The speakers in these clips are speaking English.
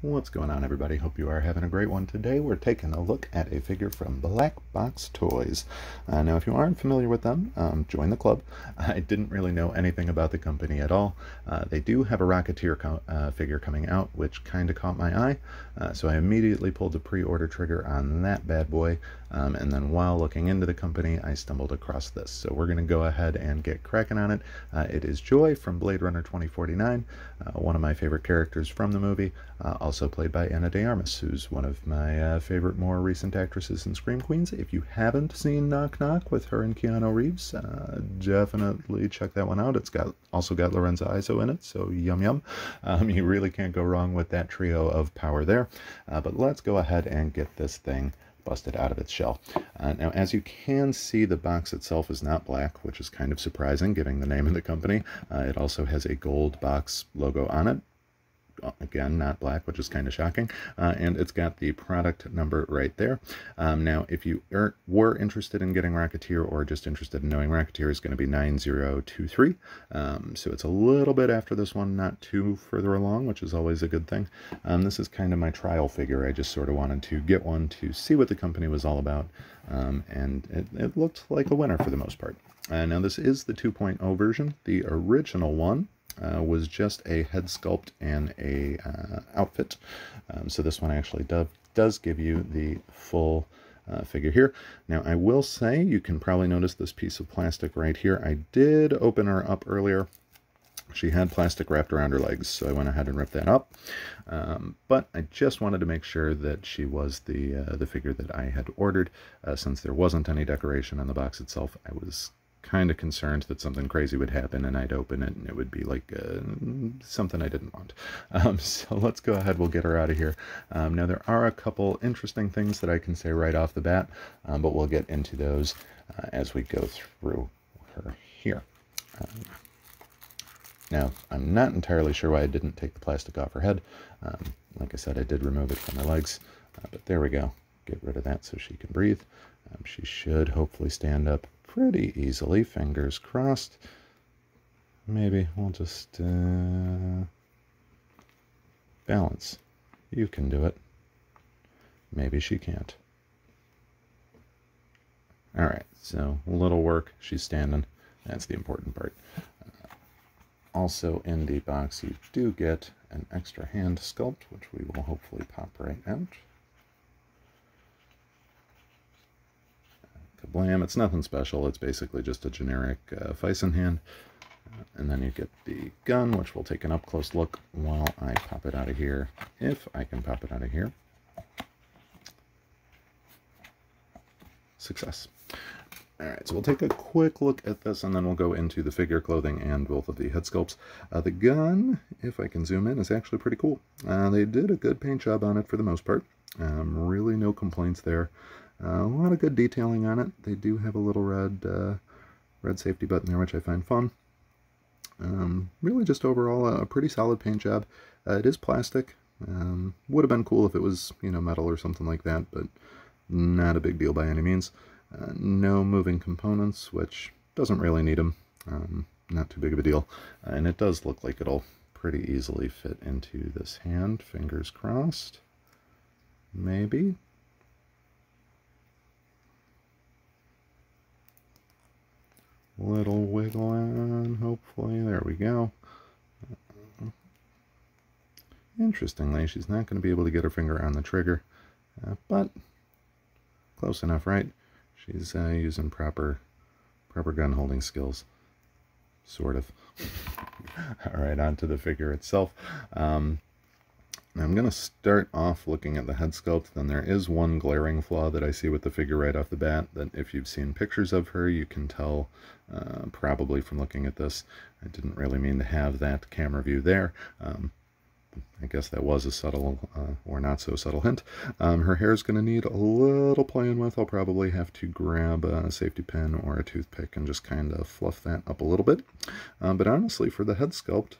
What's going on everybody? Hope you are having a great one. Today we're taking a look at a figure from Black Box Toys. Uh, now if you aren't familiar with them, um, join the club. I didn't really know anything about the company at all. Uh, they do have a Rocketeer co uh, figure coming out which kind of caught my eye. Uh, so I immediately pulled the pre-order trigger on that bad boy. Um, and then while looking into the company I stumbled across this. So we're going to go ahead and get cracking on it. Uh, it is Joi from Blade Runner 2049, uh, one of my favorite characters from the movie also played by Ana de Armas, who's one of my uh, favorite more recent actresses in Scream Queens. If you haven't seen Knock Knock with her and Keanu Reeves, uh, definitely check that one out. It's got also got Lorenza Izzo in it, so yum yum. Um, you really can't go wrong with that trio of power there. Uh, but let's go ahead and get this thing busted out of its shell. Uh, now, as you can see, the box itself is not black, which is kind of surprising given the name of the company. Uh, it also has a gold box logo on it, again, not black, which is kind of shocking. Uh, and it's got the product number right there. Um, now, if you are, were interested in getting Rocketeer or just interested in knowing Rocketeer is going to be 9023. Um, so it's a little bit after this one, not too further along, which is always a good thing. Um, this is kind of my trial figure. I just sort of wanted to get one to see what the company was all about. Um, and it, it looked like a winner for the most part. Uh, now, this is the 2.0 version. The original one uh, was just a head sculpt and a uh, outfit. Um, so this one actually do, does give you the full uh, figure here. Now I will say you can probably notice this piece of plastic right here. I did open her up earlier. She had plastic wrapped around her legs, so I went ahead and ripped that up. Um, but I just wanted to make sure that she was the uh, the figure that I had ordered. Uh, since there wasn't any decoration on the box itself, I was kind of concerned that something crazy would happen and I'd open it and it would be like uh, something I didn't want. Um, so let's go ahead, we'll get her out of here. Um, now there are a couple interesting things that I can say right off the bat, um, but we'll get into those uh, as we go through her here. Um, now, I'm not entirely sure why I didn't take the plastic off her head. Um, like I said, I did remove it from her legs, uh, but there we go. Get rid of that so she can breathe. Um, she should hopefully stand up pretty easily, fingers crossed. Maybe we'll just uh, balance. You can do it. Maybe she can't. All right, so a little work. She's standing. That's the important part. Uh, also in the box, you do get an extra hand sculpt, which we will hopefully pop right out. Kablam. It's nothing special. It's basically just a generic uh, Phicen hand. Uh, and then you get the gun, which we'll take an up-close look while I pop it out of here, if I can pop it out of here. Success. Alright, so we'll take a quick look at this and then we'll go into the figure clothing and both of the head sculpts. Uh, the gun, if I can zoom in, is actually pretty cool. Uh, they did a good paint job on it for the most part. Um, really no complaints there. Uh, a lot of good detailing on it. They do have a little red uh, red safety button there, which I find fun. Um, really just overall a, pretty solid paint job. Uh, it is plastic. Um, would have been cool if it was, you know, metal or something like that, but not a big deal by any means. Uh, no moving components, which doesn't really need them. Um, not too big of a deal. Uh, and it does look like it'll pretty easily fit into this hand, fingers crossed. Maybe. Little wiggle on, hopefully. There we go. Interestingly, she's not going to be able to get her finger on the trigger, uh, but close enough, right? She's uh, using proper proper gun holding skills, sort of. All right, on to the figure itself. Um, I'm going to start off looking at the head sculpt. Then there is one glaring flaw that I see with the figure right off the bat that if you've seen pictures of her, you can tell uh, probably from looking at this. I didn't really mean to have that camera view there. Um, I guess that was a subtle uh, or not so subtle hint. Um, her hair is going to need a little playing with. I'll probably have to grab a safety pin or a toothpick and just kind of fluff that up a little bit. Um, but honestly, for the head sculpt,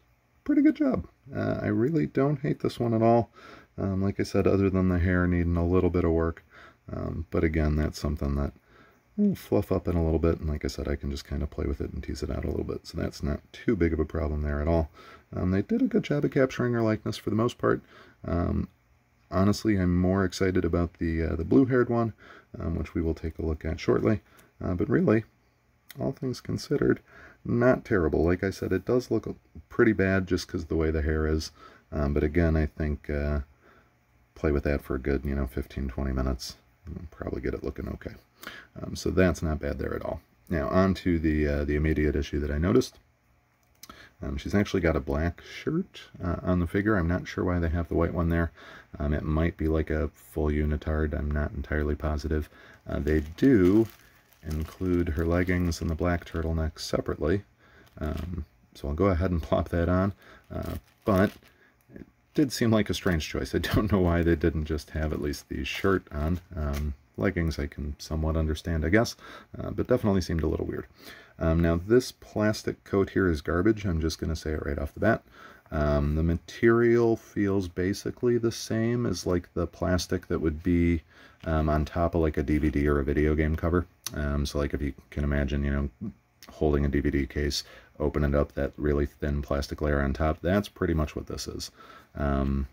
pretty good job. Uh, I really don't hate this one at all. Um, like I said, other than the hair needing a little bit of work. Um, but again, that's something that will fluff up in a little bit, and like I said, I can just kind of play with it and tease it out a little bit, so that's not too big of a problem there at all. Um, they did a good job of capturing her likeness for the most part. Um, honestly, I'm more excited about the uh, the blue-haired one, um, which we will take a look at shortly. Uh, but really, all things considered, not terrible. Like I said, it does look pretty bad just because the way the hair is. Um, but again, I think uh, play with that for a good, you know, 15, 20 minutes. Probably get it looking okay. Um, so that's not bad there at all. Now on to the, uh, the immediate issue that I noticed. Um, she's actually got a black shirt uh, on the figure. I'm not sure why they have the white one there. Um, it might be like a full unitard. I'm not entirely positive. Uh, they do include her leggings and the black turtleneck separately. Um, so I'll go ahead and plop that on. Uh, but it did seem like a strange choice. I don't know why they didn't just have at least the shirt on. Um, leggings I can somewhat understand, I guess, uh, but definitely seemed a little weird. Um, now, this plastic coat here is garbage. I'm just going to say it right off the bat. Um, the material feels basically the same as like the plastic that would be um, on top of like a DVD or a video game cover. Um, so like if you can imagine, you know, holding a DVD case, open it up, that really thin plastic layer on top, that's pretty much what this is. Um,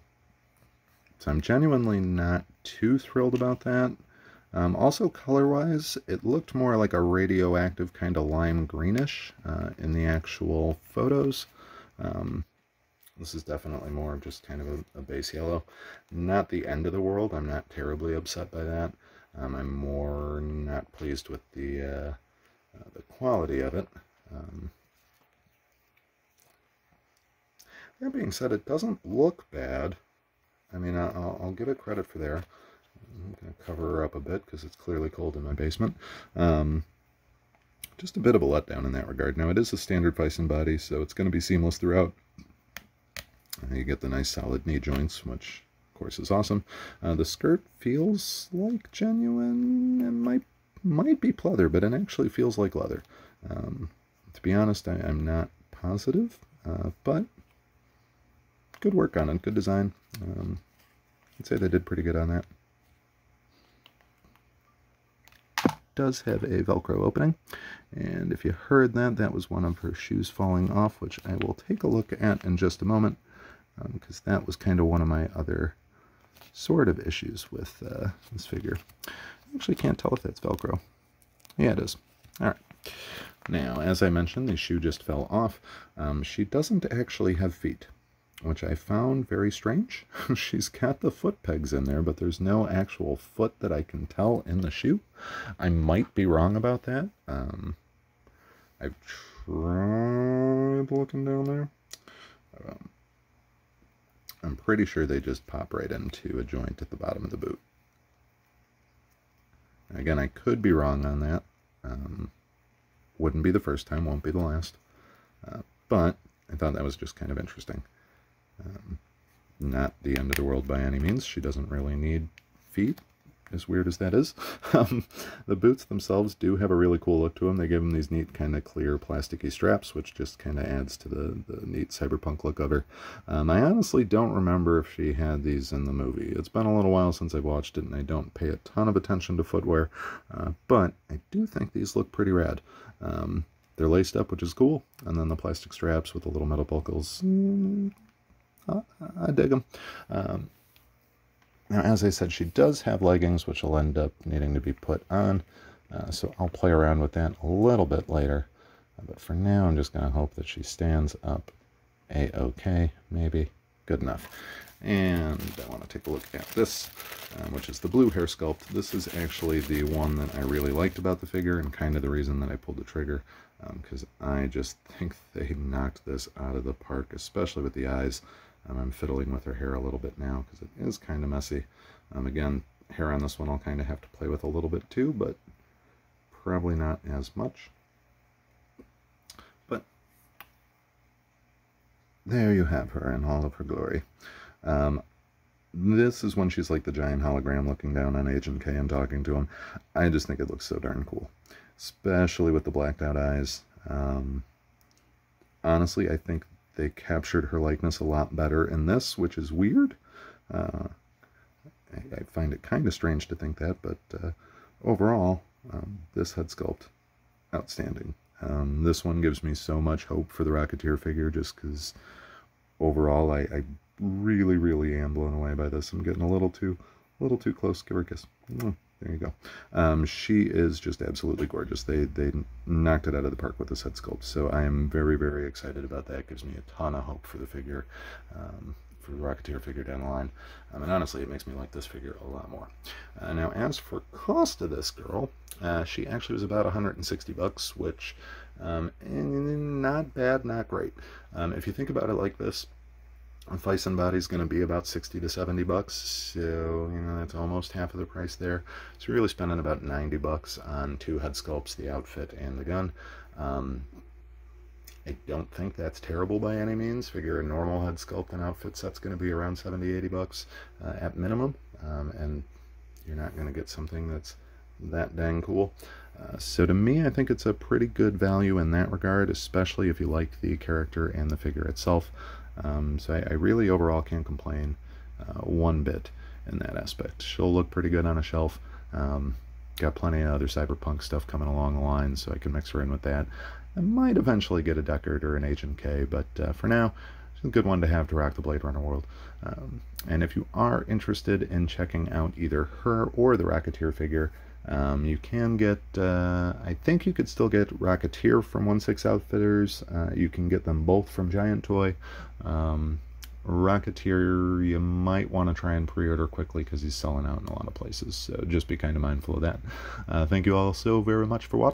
so I'm genuinely not too thrilled about that. Um, also, color-wise, it looked more like a radioactive kind of lime greenish uh, in the actual photos. Um, this is definitely more just kind of a, a, base yellow. Not the end of the world. I'm not terribly upset by that. Um, I'm more not pleased with the uh, uh, the quality of it. Um, that being said, it doesn't look bad. I mean, I'll, I'll give it credit for there. I'm going to cover her up a bit because it's clearly cold in my basement. Um, just a bit of a letdown in that regard. Now, it is a standard Phicen body, so it's going to be seamless throughout. You get the nice solid knee joints, which, of course, is awesome. Uh, the skirt feels like genuine. and might might be pleather, but it actually feels like leather. Um, to be honest, I, am not positive, uh, but good work on it, good design. Um, I'd say they did pretty good on that. does have a Velcro opening. And if you heard that, that was one of her shoes falling off, which I will take a look at in just a moment, because um, that was kind of one of my other sort of issues with uh, this figure. I actually can't tell if that's Velcro. Yeah, it is. All right. Now, as I mentioned, the shoe just fell off. Um, she doesn't actually have feet which I found very strange. She's got the foot pegs in there, but there's no actual foot that I can tell in the shoe. I might be wrong about that. Um, I've tried looking down there. Um, I'm pretty sure they just pop right into a joint at the bottom of the boot. Again, I could be wrong on that. Um, wouldn't be the first time, won't be the last. Uh, but I thought that was just kind of interesting. Um, not the end of the world by any means. She doesn't really need feet, as weird as that is. Um, the boots themselves do have a really cool look to them. They give them these neat kind of clear plasticky straps, which just kind of adds to the, the neat cyberpunk look of her. Um, I honestly don't remember if she had these in the movie. It's been a little while since I've watched it, and I don't pay a ton of attention to footwear, uh, but I do think these look pretty rad. Um, they're laced up, which is cool, and then the plastic straps with the little metal buckles, mm, I dig them. Now, as I said, she does have leggings, which will end up needing to be put on. Uh, so I'll play around with that a little bit later. But for now, I'm just going to hope that she stands up a-okay, maybe. Good enough. And I want to take a look at this, um, which is the blue hair sculpt. This is actually the one that I really liked about the figure and kind of the reason that I pulled the trigger because um, I just think they knocked this out of the park, especially with the eyes. Um, I'm fiddling with her hair a little bit now because it is kind of messy. Um, again, hair on this one I'll kind of have to play with a little bit too, but probably not as much. But there you have her in all of her glory. Um, this is when she's like the giant hologram looking down on Agent K and talking to him. I just think it looks so darn cool, especially with the blacked out eyes. Um, honestly, I think they captured her likeness a lot better in this, which is weird. Uh, I, I, find it kind of strange to think that, but uh, overall, Um, this head sculpt, outstanding. Um, this one gives me so much hope for the Rocketeer figure just because overall I, I, really, really am blown away by this. I'm getting a little too, a little too close. Give her a kiss. There you go. Um, she is just absolutely gorgeous. They they knocked it out of the park with this head sculpt. So I am very, very excited about that. It gives me a ton of hope for the figure. Um, for the Rocketeer figure down the line. Um, and honestly, it makes me like this figure a lot more. Uh, now, as for cost of this girl, uh, she actually was about 160 bucks, which um, not bad, not great. Um, if you think about it like this, Phicen body is going to be about 60 to 70 bucks, so you know that's almost half of the price there. So you're really spending about 90 bucks on two head sculpts, the outfit and the gun. Um, I don't think that's terrible by any means. Figure a normal head sculpt and outfit set's going to be around 70, 80 bucks uh, at minimum, um, and you're not going to get something that's that dang cool. Uh, so to me, I think it's a pretty good value in that regard, especially if you like the character and the figure itself. Um, so I, I, really overall can't complain uh, one bit in that aspect. She'll look pretty good on a shelf. Um, got plenty of other cyberpunk stuff coming along the line, so I can mix her in with that. I might eventually get a Deckard or an Agent K, but uh, for now, it's a good one to have to rock the Blade Runner world. Um, and if you are interested in checking out either her or the Rocketeer figure, um, you can get, uh, I think you could still get Rocketeer from 1-6 Outfitters. Uh, you can get them both from Giant Toy. Um, Rocketeer, you might want to try and pre-order quickly because he's selling out in a lot of places. So just be kind of mindful of that. Uh, thank you all so very much for watching.